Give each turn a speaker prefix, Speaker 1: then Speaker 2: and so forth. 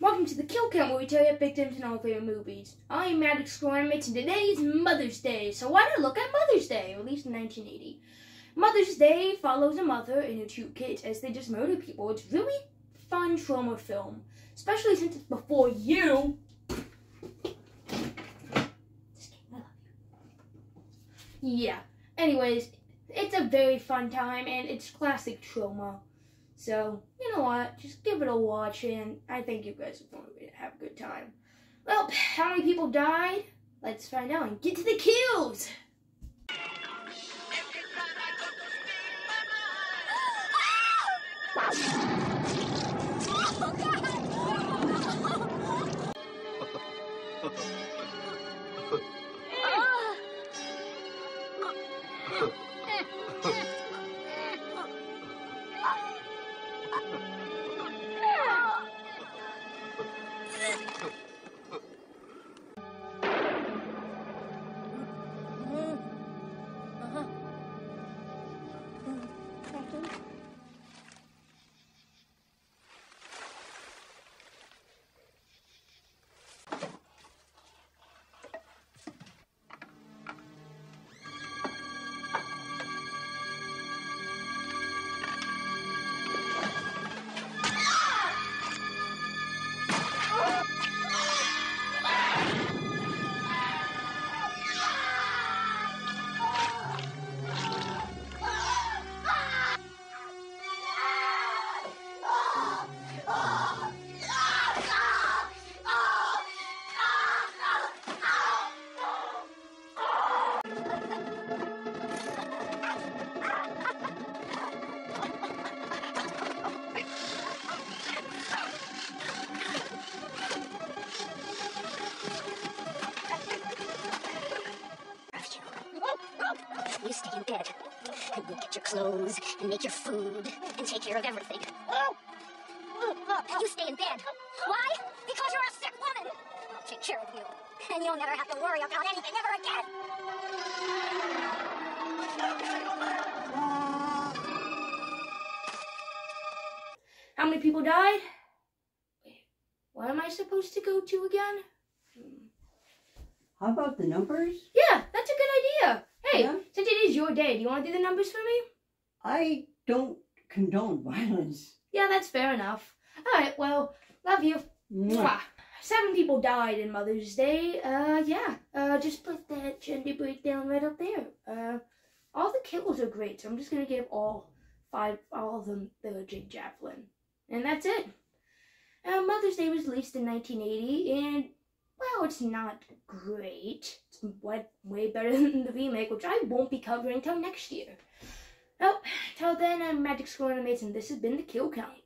Speaker 1: Welcome to the Kill Count where we tell you victims and all favorite movies. I'm Maddox Scormits and today is Mother's Day, so why not look at Mother's Day, released in 1980. Mother's Day follows a mother and her two kids as they just murder people. It's really fun Troma film, especially since it's before you. Yeah. Anyways, it's a very fun time and it's classic Troma. So, you know what? Just give it a watch, and I think you guys are going to have a good time. Well, how many people died? Let's find out and get to the kills!
Speaker 2: You stay in bed, and we'll get your clothes, and make your food, and take care of everything. You stay in bed. Why? Because you're a sick woman. I'll take care of you, and you'll never have to worry about anything ever again.
Speaker 1: How many people died? Wait, what am I supposed to go to again? Hmm.
Speaker 3: How about the numbers?
Speaker 1: Yeah, that's a good idea. Hey,
Speaker 3: Yeah?
Speaker 1: since it is your day, do you want to do the numbers for me?
Speaker 3: I don't condone violence.
Speaker 1: Yeah, that's fair enough. All right, well, love you. Mwah. Seven people died in Mother's Day. Uh, yeah. Uh, just put that gender breakdown right up there. Uh, all the kills are great, so I'm just gonna give all five, all of them the Jake Javelin, and that's it. Uh, Mother's Day was released in 1980, and well, it's not great. It's way, way better than the remake, which I won't be covering until next year. Well, till then, I'm Magic Score Animates, and this has been the Kill Count.